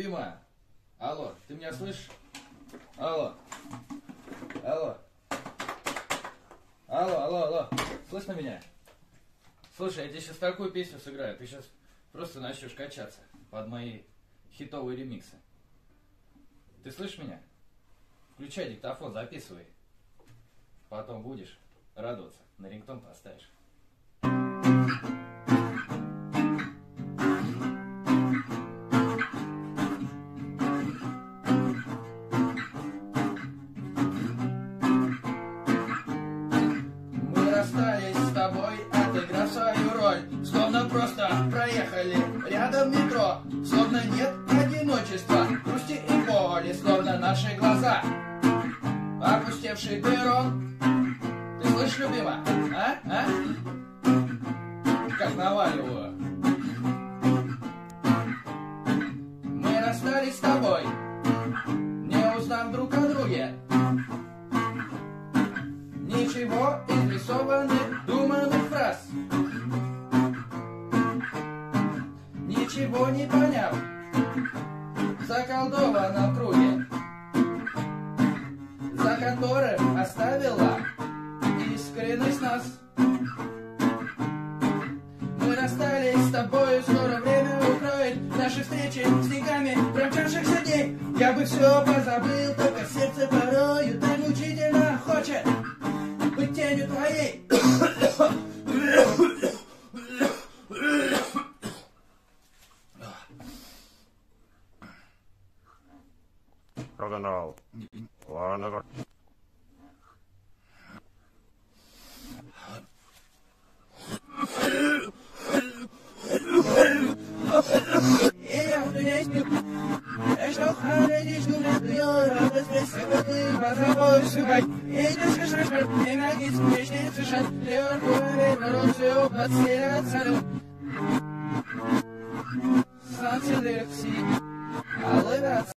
любимая. Алло, ты меня слышишь? Алло. Алло. Алло, алло, алло. Слышно меня? Слушай, я тебе сейчас такую песню сыграю. Ты сейчас просто начнешь качаться под мои хитовые ремиксы. Ты слышишь меня? Включай диктофон, записывай. Потом будешь радоваться. На рингтон поставишь. Мы расстались с тобой, отыграв свою роль. Словно просто проехали рядом метро. Словно нет одиночества, грусти и боли Словно наши глаза, опустевший перрон. Ты слышишь, любимая, а? а? Как наваливаю. Мы расстались с тобой, не узнав друг о друге. Ничего из Ничего не поняв В заколдованном круге За которым оставила искренность нас. Мы расстались с тобой, скоро время укроет Наши встречи снегами промчавшихся дней. Я бы все позабыл, только сердце порою Так мучительно хочет быть тенью твоей. Рок-н-ролл. Ладно, Я буду есть